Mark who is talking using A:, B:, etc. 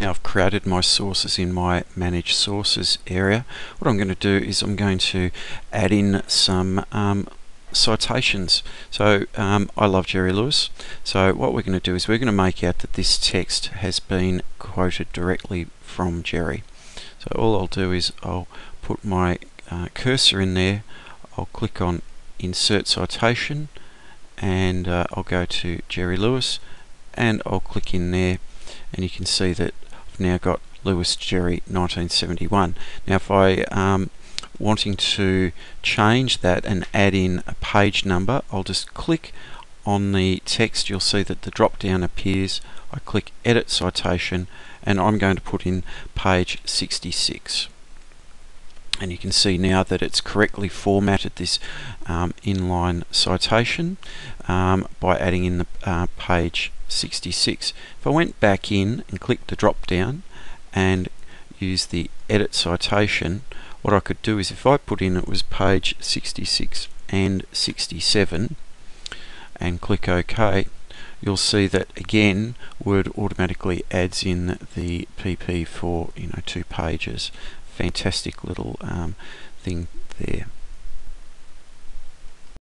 A: Now I've created my sources in my manage sources area. What I'm going to do is I'm going to add in some um, citations. So um, I love Jerry Lewis. So what we're going to do is we're going to make out that this text has been quoted directly from Jerry. So all I'll do is I'll put my uh, cursor in there. I'll click on insert citation and uh, I'll go to Jerry Lewis and I'll click in there and you can see that I've now got Lewis Jerry 1971. Now if I um, wanting to change that and add in a page number I'll just click on the text. You'll see that the drop down appears. I click edit citation and I'm going to put in page 66 and you can see now that it's correctly formatted this um, inline citation um, by adding in the uh, page 66. If I went back in and clicked the drop down and use the edit citation what I could do is if I put in it was page 66 and 67 and click OK you'll see that again Word automatically adds in the PP for you know two pages fantastic little um, thing there